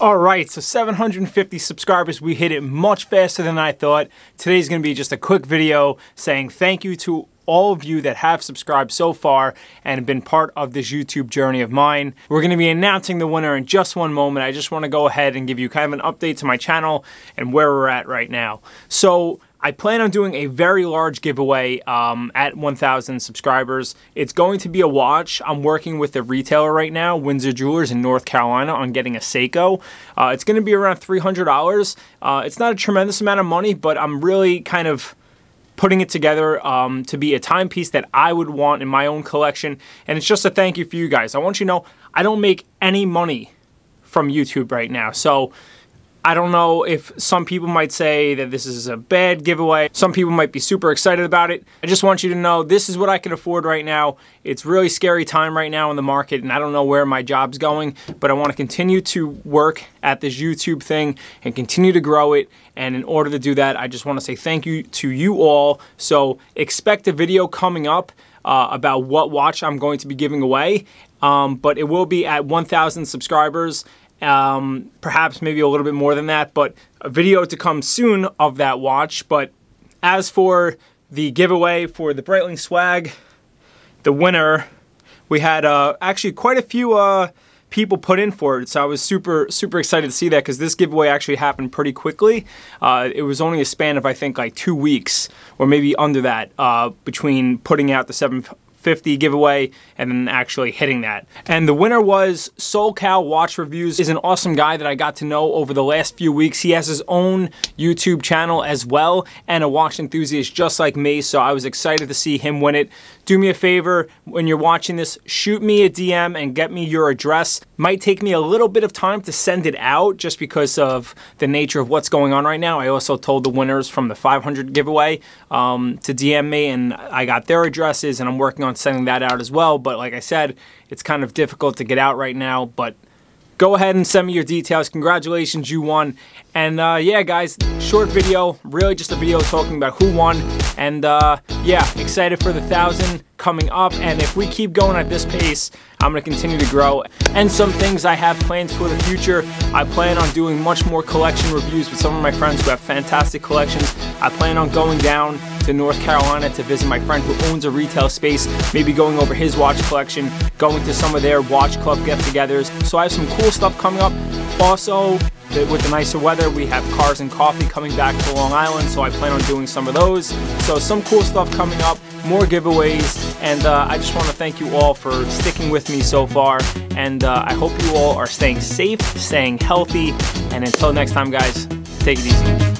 All right, so 750 subscribers. We hit it much faster than I thought. Today's gonna be just a quick video saying thank you to all of you that have subscribed so far and have been part of this YouTube journey of mine. We're gonna be announcing the winner in just one moment. I just wanna go ahead and give you kind of an update to my channel and where we're at right now. So I plan on doing a very large giveaway um, at 1,000 subscribers. It's going to be a watch. I'm working with a retailer right now, Windsor Jewelers in North Carolina, on getting a Seiko. Uh, it's going to be around $300. Uh, it's not a tremendous amount of money, but I'm really kind of putting it together um, to be a timepiece that I would want in my own collection. And it's just a thank you for you guys. I want you to know I don't make any money from YouTube right now. So I don't know if some people might say that this is a bad giveaway. Some people might be super excited about it. I just want you to know this is what I can afford right now. It's really scary time right now in the market and I don't know where my job's going, but I want to continue to work at this YouTube thing and continue to grow it. And in order to do that, I just want to say thank you to you all. So expect a video coming up uh, about what watch I'm going to be giving away. Um, but it will be at 1,000 subscribers um, perhaps maybe a little bit more than that, but a video to come soon of that watch. But as for the giveaway for the Breitling swag, the winner, we had uh, actually quite a few uh, people put in for it. So I was super, super excited to see that because this giveaway actually happened pretty quickly. Uh, it was only a span of, I think, like two weeks or maybe under that uh, between putting out the seven 50 giveaway and then actually hitting that. And the winner was Soul Cow Watch Reviews. is an awesome guy that I got to know over the last few weeks. He has his own YouTube channel as well and a watch enthusiast just like me. So I was excited to see him win it. Do me a favor when you're watching this, shoot me a DM and get me your address. Might take me a little bit of time to send it out just because of the nature of what's going on right now. I also told the winners from the 500 giveaway um, to DM me and I got their addresses and I'm working on on sending that out as well. But like I said, it's kind of difficult to get out right now. But go ahead and send me your details. Congratulations, you won. And uh, yeah, guys, short video, really just a video talking about who won. And uh, yeah, excited for the thousand coming up. And if we keep going at this pace, I'm to continue to grow. And some things I have plans for the future. I plan on doing much more collection reviews with some of my friends who have fantastic collections. I plan on going down to North Carolina to visit my friend who owns a retail space, maybe going over his watch collection, going to some of their watch club get-togethers. So I have some cool stuff coming up. Also, with the nicer weather, we have Cars and Coffee coming back to Long Island, so I plan on doing some of those. So some cool stuff coming up, more giveaways, and uh, I just want to thank you all for sticking with me so far, and uh, I hope you all are staying safe, staying healthy, and until next time, guys, take it easy.